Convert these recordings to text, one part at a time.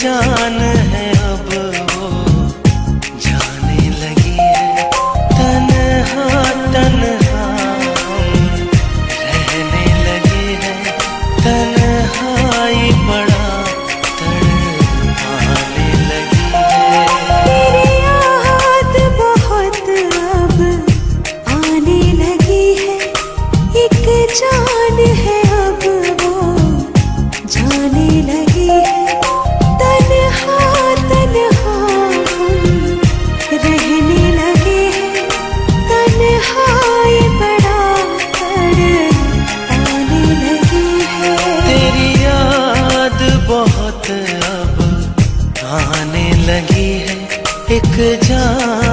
जान है अब वो, जाने लगी है। तनहा तनहा, रहने लगी है। तनहाई बड़ा तड़पाने लगी है। याद बहुत अब आने लगी है। एक जान है एक जान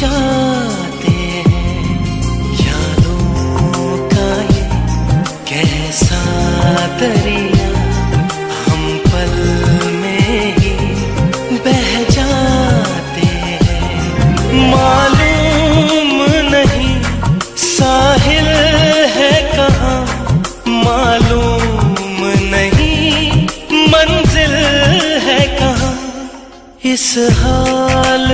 जाते हैं यादों का ये कैसा हम पल में ही बह जाते हैं। मालूम नहीं साहिल है मालूम नहीं मंजिल है इस हाल